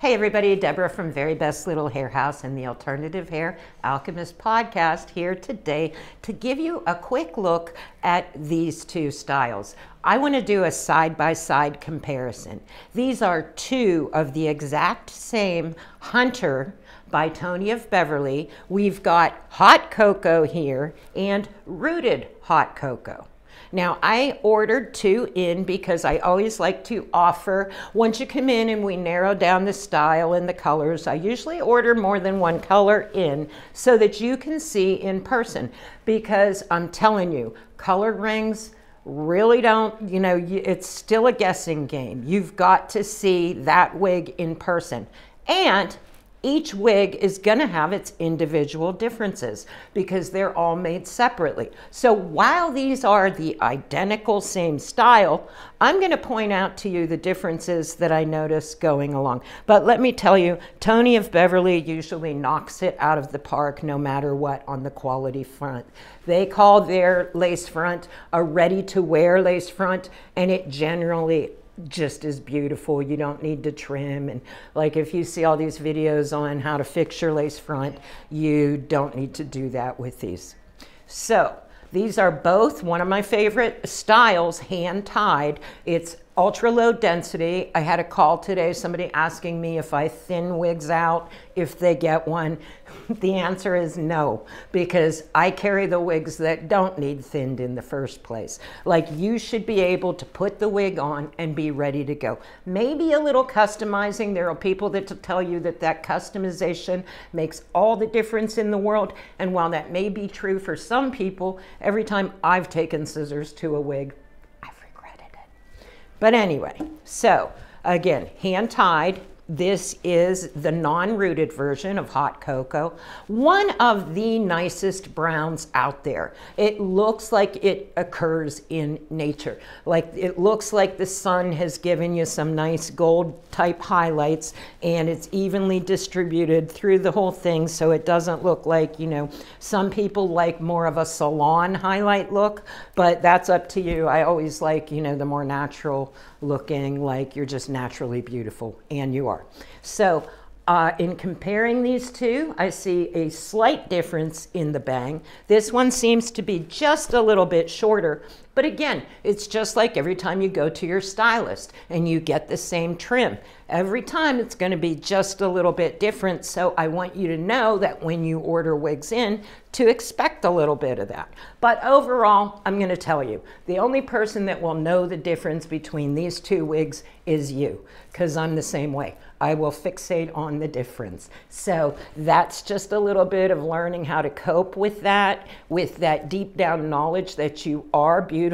Hey everybody, Debra from Very Best Little Hair House and the Alternative Hair Alchemist podcast here today to give you a quick look at these two styles. I want to do a side by side comparison. These are two of the exact same Hunter by Tony of Beverly. We've got hot cocoa here and rooted hot cocoa. Now, I ordered two in because I always like to offer, once you come in and we narrow down the style and the colors, I usually order more than one color in so that you can see in person. Because I'm telling you, colored rings, really don't, you know, it's still a guessing game. You've got to see that wig in person. And each wig is going to have its individual differences because they're all made separately. So while these are the identical same style, I'm going to point out to you the differences that I notice going along. But let me tell you, Tony of Beverly usually knocks it out of the park no matter what on the quality front. They call their lace front a ready to wear lace front, and it generally just as beautiful. You don't need to trim. And like if you see all these videos on how to fix your lace front, you don't need to do that with these. So these are both one of my favorite styles, hand tied. It's ultra low density. I had a call today, somebody asking me if I thin wigs out if they get one. the answer is no, because I carry the wigs that don't need thinned in the first place. Like you should be able to put the wig on and be ready to go. Maybe a little customizing. There are people that tell you that that customization makes all the difference in the world. And while that may be true for some people, every time I've taken scissors to a wig, but anyway, so again, hand tied. This is the non-rooted version of hot cocoa. One of the nicest browns out there. It looks like it occurs in nature. Like it looks like the sun has given you some nice gold type highlights and it's evenly distributed through the whole thing so it doesn't look like, you know, some people like more of a salon highlight look, but that's up to you. I always like, you know, the more natural looking like you're just naturally beautiful and you are. So uh, in comparing these two, I see a slight difference in the bang. This one seems to be just a little bit shorter, but again, it's just like every time you go to your stylist and you get the same trim. Every time it's going to be just a little bit different, so I want you to know that when you order wigs in, to expect a little bit of that. But overall, I'm going to tell you, the only person that will know the difference between these two wigs is you, because I'm the same way. I will fixate on the difference. So that's just a little bit of learning how to cope with that, with that deep down knowledge that you are beautiful.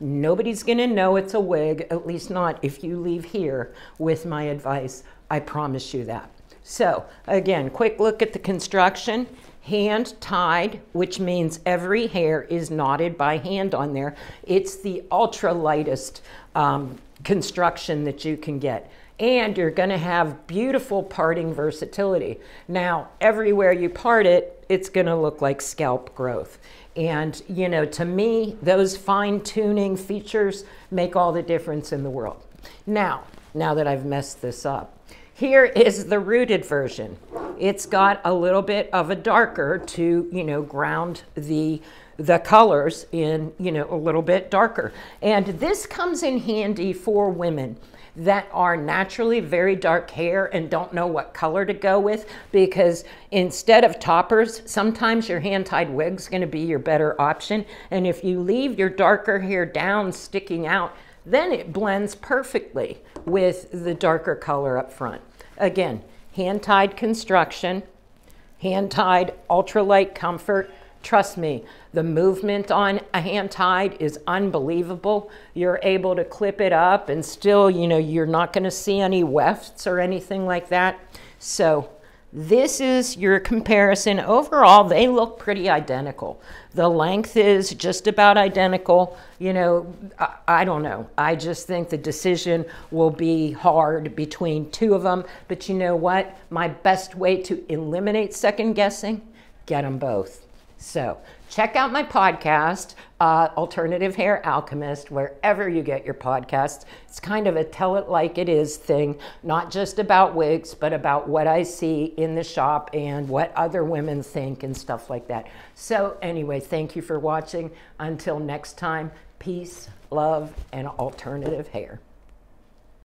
Nobody's going to know it's a wig, at least not if you leave here with my advice. I promise you that. So again, quick look at the construction hand tied, which means every hair is knotted by hand on there. It's the ultra lightest um, construction that you can get. And you're going to have beautiful parting versatility. Now, everywhere you part it, it's going to look like scalp growth. And, you know, to me, those fine tuning features make all the difference in the world. Now, now that I've messed this up, here is the rooted version. It's got a little bit of a darker to, you know, ground the the colors in, you know, a little bit darker. And this comes in handy for women that are naturally very dark hair and don't know what color to go with because instead of toppers, sometimes your hand-tied wig's gonna be your better option. And if you leave your darker hair down sticking out, then it blends perfectly with the darker color up front. Again, hand-tied construction, hand-tied ultralight comfort. Trust me, the movement on a hand-tied is unbelievable. You're able to clip it up and still, you know, you're not gonna see any wefts or anything like that. So this is your comparison. Overall, they look pretty identical. The length is just about identical. You know, I, I, don't know. I just think the decision will be hard between two of them. But you know what? My best way to eliminate second guessing, get them both. So check out my podcast, uh, Alternative Hair Alchemist, wherever you get your podcasts. It's kind of a tell it like it is thing, not just about wigs, but about what I see in the shop and what other women think and stuff like that. So, anyway, thank you for watching. Until next time, peace, love, and alternative hair.